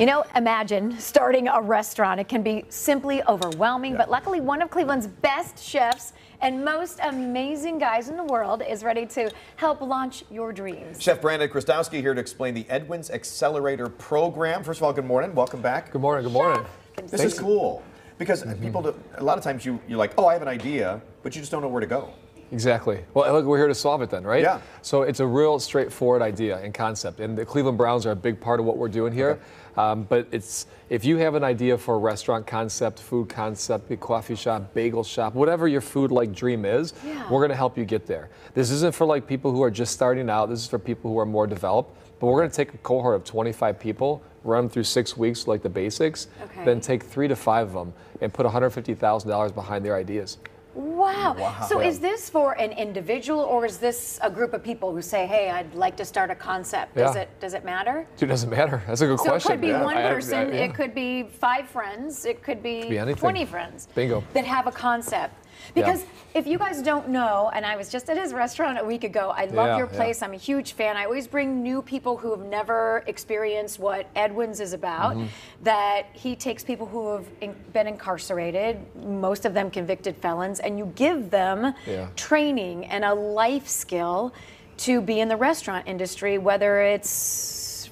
You know, imagine starting a restaurant. It can be simply overwhelming, but luckily, one of Cleveland's best chefs and most amazing guys in the world is ready to help launch your dreams. Chef Brandon Chrostowski here to explain the Edwin's Accelerator Program. First of all, good morning. Welcome back. Good morning. Good morning. This Thank is you. cool because mm-hmm. people, do, a lot of times you, you're like, oh, I have an idea, but you just don't know where to go. Exactly. Well, look, we're here to solve it then, right? Yeah. So it's a real straightforward idea and concept, and the Cleveland Browns are a big part of what we're doing here. Okay. Um, but it's if you have an idea for a restaurant concept, food concept, a coffee shop, bagel shop, whatever your food like dream is, Yeah. we're going to help you get there. This isn't for like people who are just starting out. This is for people who are more developed. But we're going to take a cohort of 25 people, run them through six weeks like the basics, Okay. then take three to five of them and put $150,000 behind their ideas. Wow. Wow. So is this for an individual or is this a group of people who say, hey, I'd like to start a concept? Does Yeah. it does it matter? It doesn't matter. That's a good So question. it could be Yeah. one I- I- person, yeah. it could be five friends, it could be, be 20 friends Bingo. that have a concept. Because if you guys don't know, and I was just at his restaurant a week ago, I love Yeah, your yeah. place. I'm a huge fan. I always bring new people who have never experienced what Edwin's is about. Mm-hmm. That he takes people who have in, been incarcerated, most of them convicted felons, and you give them Yeah. training and a life skill to be in the restaurant industry, whether it's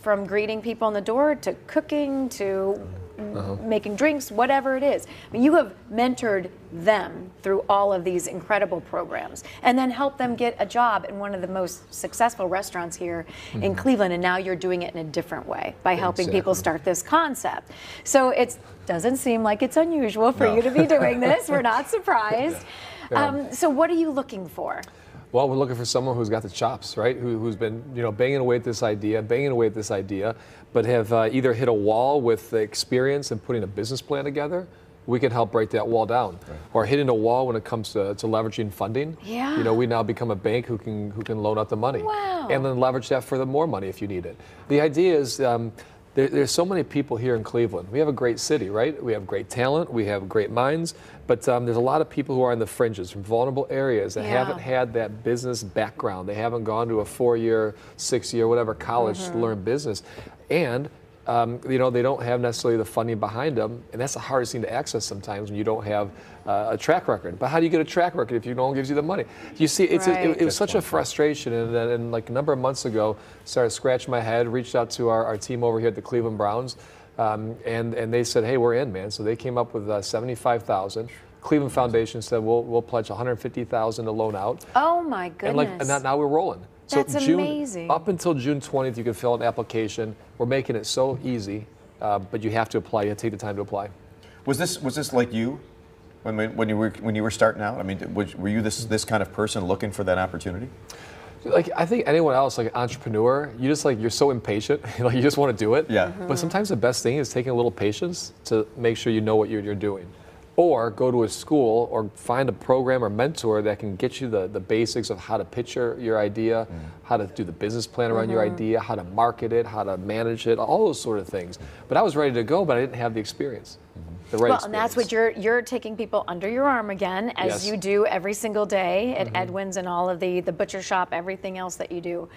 from greeting people on the door to cooking to uh-huh. Uh-huh. making drinks, whatever it is. I mean, you have mentored them through all of these incredible programs and then helped them get a job in one of the most successful restaurants here in mm-hmm. Cleveland. And now you're doing it in a different way by helping people start this concept. So it doesn't seem like it's unusual for No. you to be doing this. We're not surprised. Yeah. Um, so what are you looking for? Well, we're looking for someone who's got the chops, right? Who, who's been, you know, banging away at this idea, banging away at this idea, but have uh, either hit a wall with the experience and putting a business plan together. We can help break that wall down, or hitting a wall when it comes to, to leveraging funding. Yeah. You know, we now become a bank who can who can loan out the money, Wow. and then leverage that for the more money if you need it. The idea is. Um, there, there's so many people here in Cleveland. We have a great city, right? We have great talent, we have great minds, but um, there's a lot of people who are in the fringes from vulnerable areas that Yeah. haven't had that business background. They haven't gone to a four-year, six-year, whatever college Mm-hmm. to learn business, and um, you know they don't have necessarily the funding behind them, and that's the hardest thing to access sometimes when you don't have uh, a track record. But how do you get a track record if you no one gives you the money? You see, it's a, it, it was such a frustration, and, then and like a number of months ago, started scratching my head, reached out to our, our team over here at the Cleveland Browns. Um, and, and they said, hey, we're in, man. So they came up with uh, 75000 Cleveland Foundation said, we'll, we'll pledge 150000 to loan out. Oh my goodness. And like, and now we're rolling. That's June, amazing. Up until June 20th, you can fill an application. We're making it so easy, uh, but you have to apply. You have to take the time to apply. Was this was this like you when when you were when you were starting out? I mean, was, were you this this kind of person looking for that opportunity? Like I think anyone else, like an entrepreneur, you just like you're so impatient, like you just want to do it. Yeah. Mm-hmm. But sometimes the best thing is taking a little patience to make sure you know what you're, you're doing, or go to a school or find a program or mentor that can get you the, the basics of how to pitch your, your idea, Mm. how to do the business plan around your Mm-hmm. idea, how to market it, how to manage it, all those sort of things. But I was ready to go, but I didn't have the experience, the right well, and that's what you're you're taking people under your arm again, as Yes. Mm-hmm. you do every single day at Edwin's and all of the the butcher shop, everything else that you do.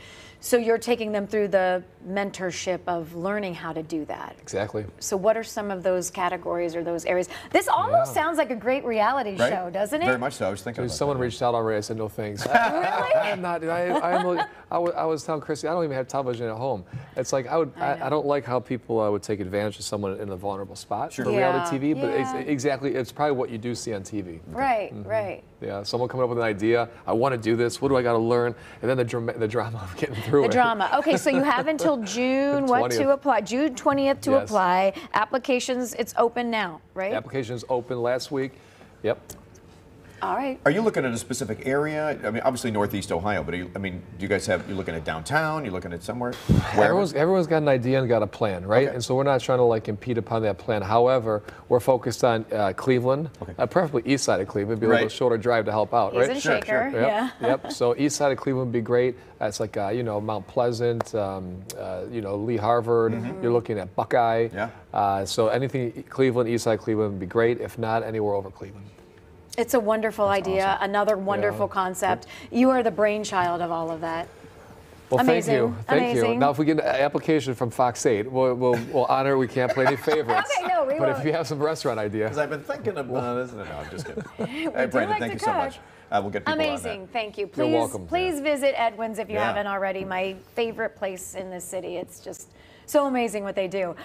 So you're taking them through the mentorship of learning how to do that. exactly. So what are some of those categories or those areas? This almost Yeah. sounds like a great reality Right? show, doesn't it? Very much so. I was thinking. Dude, about someone that. reached out already. I said no thanks. Really? I'm not. I, I'm, I, was, I was telling Christy, I don't even have television at home. It's like I would. I I. I, don't like how people uh, would take advantage of someone in a vulnerable spot Sure. for reality TV. But yeah. it's exactly, it's probably what you do see on TV. Right, Mm-hmm. right. Yeah, someone coming up with an idea. I want to do this. What do I got to learn? And then the drama, the drama of getting through The it. drama. Okay, so you have until June what to apply? June 20th to Yes. apply. Applications, it's open now, right? Applications open last week. Yep. All right. Are you looking at a specific area? I mean, obviously Northeast Ohio, but are you, I mean, do you guys have? You looking at downtown? You looking at somewhere? Where? Everyone's, everyone's got an idea and got a plan, right? Okay. And so we're not trying to like impede upon that plan. However, we're focused on uh, Cleveland, Okay. uh, preferably east side of Cleveland, be a little shorter drive to help out, He's right? in Sure, Shaker. sure. Yep, Yeah. yep. So east side of Cleveland would be great. That's like uh, you know Mount Pleasant, um, uh, you know Lee Harvard. You're looking at Buckeye. Yeah. Uh, so anything Cleveland, east side Cleveland would be great. If not, anywhere over Cleveland. It's a wonderful idea, another wonderful concept. You are the brainchild of all of that. Well, thank you, Amazing, thank you. Now, if we get an application from Fox 8, we'll, we'll, we'll honor. We can't play any favorites. Okay, no, we But if won't. you have some restaurant idea, Because I've been thinking about this. No, I'm just kidding. hey, Brandon, like thank to you so much. Uh, we'll get people on Amazing. that. Thank you. Please, welcome. please visit Edwin's if you Yeah. haven't already. My favorite place in the city. It's just so amazing what they do.